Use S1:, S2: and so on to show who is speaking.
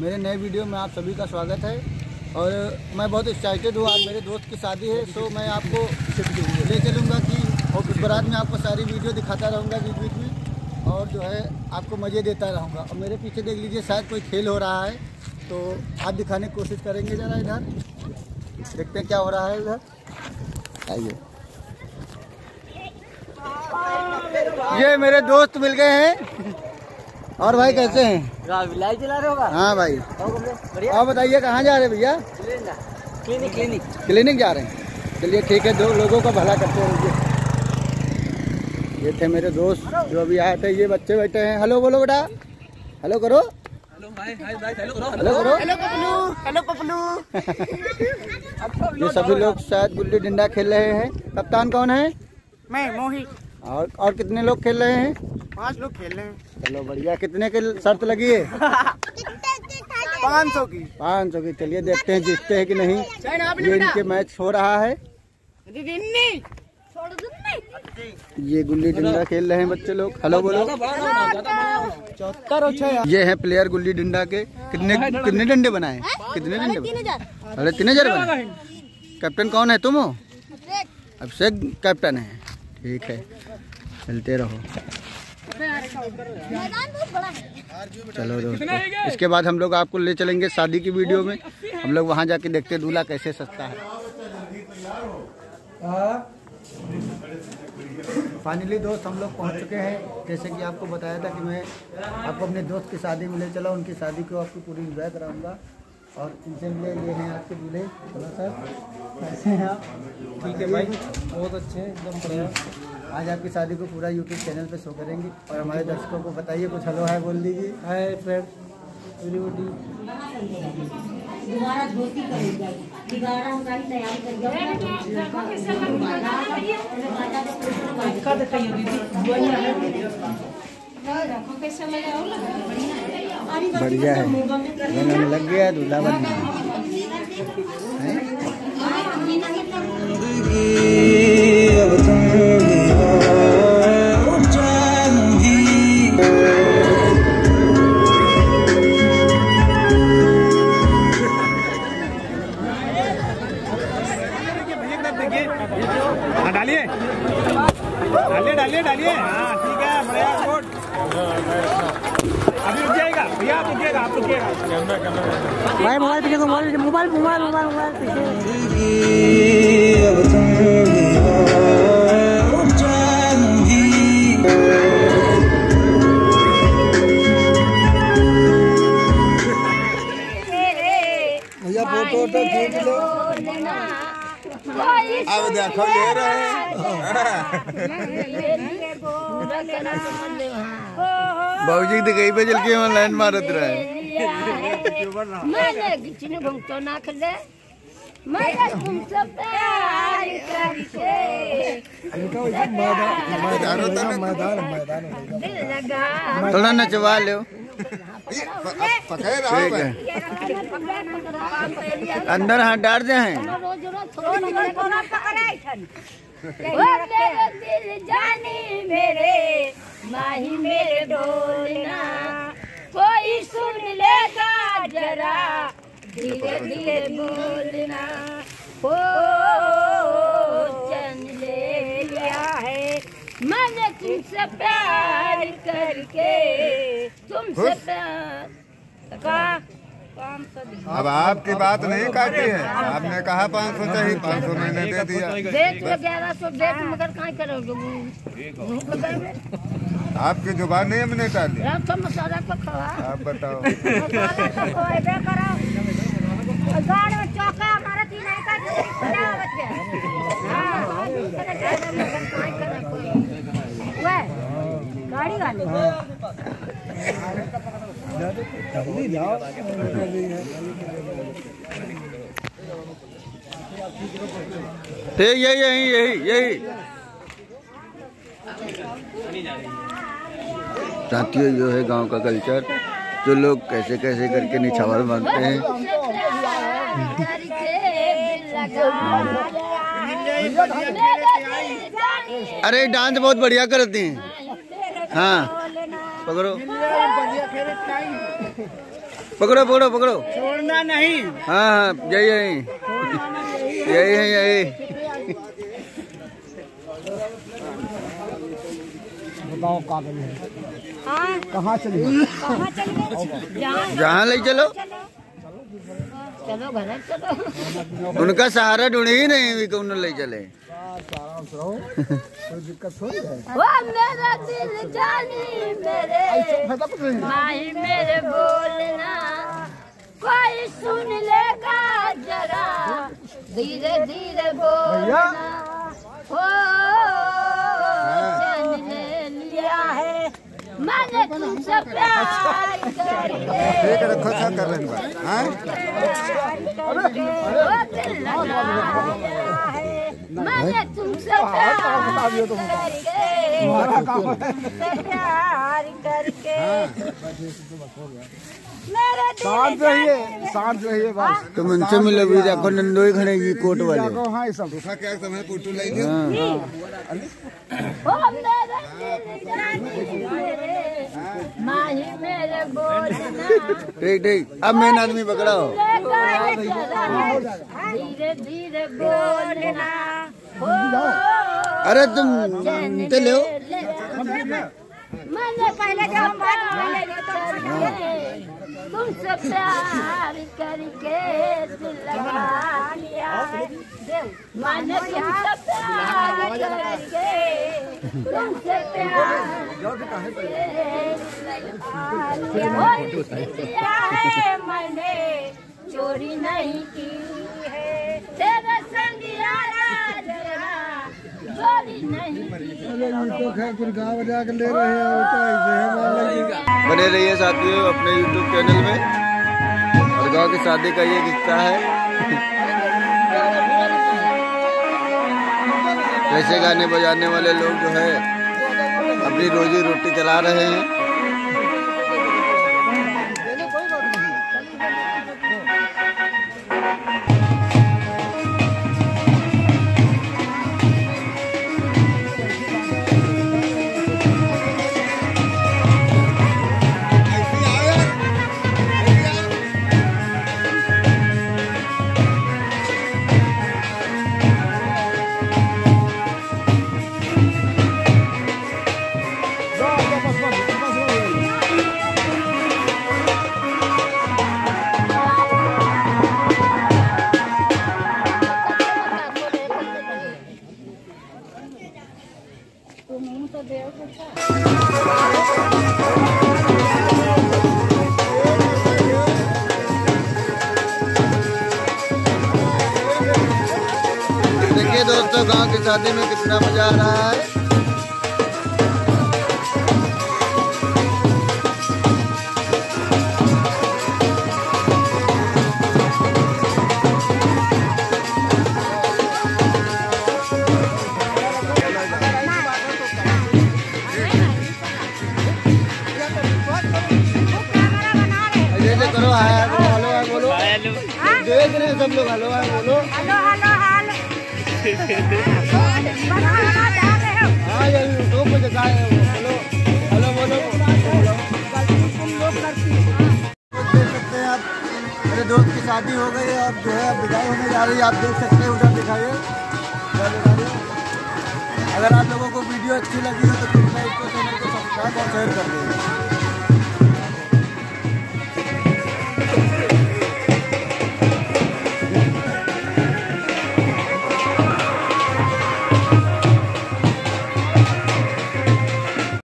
S1: मेरे नए वीडियो में आप सभी का स्वागत है और मैं बहुत एक्साइटेड हूँ। आज मेरे दोस्त की शादी है तो मैं आपको ले चलूँगा कि और बारात में आपको सारी वीडियो दिखाता रहूँगा बीच बीच में और जो है आपको मज़े देता रहूँगा। और मेरे पीछे देख लीजिए, शायद कोई खेल हो रहा है तो आप दिखाने की कोशिश करेंगे ज़रा इधर। देखते हैं क्या हो रहा है इधर। आइए। ये मेरे दोस्त मिल गए हैं। और भाई कैसे हैं?
S2: लाइट चला रहे होगा
S1: हाँ भाई। और बताइए कहाँ जा रहे हैं भैया?
S2: Clinic clinic
S1: clinic. जा रहे हैं। चलिए ठीक है दो लोगों का भला करते रहिए ये थे मेरे दोस्त जो अभी आए थे। ये बच्चे बैठे हैं। हेलो बोलो बेटा। हेलो करो।
S2: हेलो भाई हाय हेलो करो।
S1: हेलो करो।
S2: हेलो पपलू हेलो पपलू
S1: ये सभी लोग शायद गुल्ली डंडा खेल रहे हैं। कप्तान कौन है?
S2: मैं मोहित।
S1: और और कितने लोग खेल रहे हैं?
S2: पाँच लोग खेल रहे हैं।
S1: चलो बढ़िया कितने की शर्त लगी है?
S2: पाँच सौ की।
S1: पाँच सौ की चलिए देखते हैं जीतते हैं कि नहीं। ये इनके मैच हो रहा है। ये गुल्ली डंडा खेल रहे हैं बच्चे लोग। हेलो बोलो।
S2: चौहत्तर और छः
S1: ये है प्लेयर गुल्ली डंडा के। कितने कितने डंडे बनाए? कितने डंडे? अरे तीन हज़ार बनाए। कैप्टन कौन है तुम हो? अभिषेक कैप्टन है। ठीक है। चलते रहो। चलो दोस्तों इसके बाद हम लोग आपको ले चलेंगे शादी की वीडियो में। हम लोग वहाँ जाके देखते दूल्हा कैसे सस्ता है। फाइनली दोस्त हम लोग पहुँच चुके हैं। जैसे कि आपको बताया था कि मैं आपको अपने दोस्त की शादी में ले चला उनकी शादी को आपको पूरी इंजॉय कराऊँगा। और इनसे मिले ये हैं आपके दूल्हे। हेलो सर कैसे हैं आप?
S2: ठीक है भाई बहुत अच्छे हैं एकदम बढ़िया।
S1: आज आपकी शादी को पूरा यूट्यूब चैनल पे शो करेंगे और हमारे दर्शकों को बताइए कुछ हेलो है बोल दीजिए।
S2: हाय फ्रेंड एवरीबॉडी
S3: दोबारा धोती करेगा दोबारा उनका तैयारी
S2: का दिखाइए दीदी।
S1: बढ़िया है। में लग गया दूल्हा बन हाँ
S4: डालिए। डालिए डालिए डालिए। हाँ ठीक है बढ़िया गुड अभी रुक जाएगा भैया आप रुकिएगा आप रुकिएगा।
S2: भाई मोबाइल पीछे mobile mobile mobile mobile mobile पीछे।
S1: बाबूजी तो कहीं पे चल के ऑनलाइन मारत रहे।
S3: मैंने घूमतो ना खले मैंने तुमसे प्यार करके।
S5: मैदानों तक
S1: मैदान मैदान थोड़ा नचवा लो। है। अंदर हाँ डाल दे हैं।
S3: दिल जानी मेरे माही मेरे डोलना कोई सुन लेगा जरा धीरे धीरे बोलना ओ चन ले लिया है। मैंने तुमसे प्यार करके तुमसे प्यार का
S5: अब आपकी बात नहीं काटी है। आपने कहा पाँच सौ चाहिए पाँच सौ मैंने दे दिया।
S3: देख तो ग्यारह सौ देख मगर करोगे?
S5: आपकी ज़ुबान नहीं हमने टाली
S3: तो मसाला
S5: आप बताओ
S3: मसाला को खवाइबे करो गाड़ में चौका हमारा तीन है का क्या बच्चे हाँ करे जाए मगर कहाँ करे कोई वे गाड़ी वाले
S1: ठीक यही यही यही यही। साथियों जो है गाँव का कल्चर, जो लोग कैसे कैसे करके निछावर मारते हैं। अरे, डांस बहुत बढ़िया करती हैं। हाँ पकड़ो। पकड़ो पकड़ो पकड़ो।
S4: छोड़ना नहीं।
S1: हाँ हाँ यही यही। यही है यही।
S3: हाँ?
S2: कहाँ चली
S3: कहाँ चल गए? जहाँ
S1: जहाँ ले चलो।
S3: चलो चलो घर चलो।
S1: उनका सहारा ढूंढे ही नहीं भी कौन ले चले।
S2: थोड़ी है।
S3: वो मेरा दिल जानी मेरे माही मेरे बोलना कोई सुन लेगा। जरा धीरे धीरे बोलना हो जान ले लिया है मैंने तुमसे प्यार करके
S5: रखो क्या कर रहे हैं हाँ?
S3: वो दिल लगाया है मैंने तुमसे प्यार करके।
S2: शांत रहिए शांत रहिए बस।
S1: तुम उनसे मिलो भी देखो नंदोई खड़े ये कोट वाले।
S2: हाँ। सब
S5: दूसरा क्या समय फ़ोटो ले
S1: ठीक ठीक अब मेन आदमी पकड़ो
S3: हो
S1: अरे तुम चले ले
S3: तुमसे प्यार करके दिल लगा प्यार करके तुमसे प्यार करके है। मैंने चोरी नहीं की है। तेरे संग यारा चोरी नहीं
S2: ले रहे है
S1: बने रहिए साथियों अपने यूट्यूब चैनल में। और गाँव की शादी का ये किस्सा है। कैसे गाने बजाने वाले लोग जो है, अपनी रोजी रोटी चला रहे हैं। दोस्तों गाँव की शादी में कितना मज़ा आ रहा है करो हाय बोलो बोलो देख रहे हैं सब लोग हेलो हाय बोलो मेरे दोस्त की शादी हो गई है अब जो है विदाई होने जा रही है, आप देख सकते हैं, उधर दिखाइए। अगर आप लोगों को वीडियो अच्छी लगी हो तो कृपया इसको चैनल को सब्सक्राइब और शेयर कर दीजिए।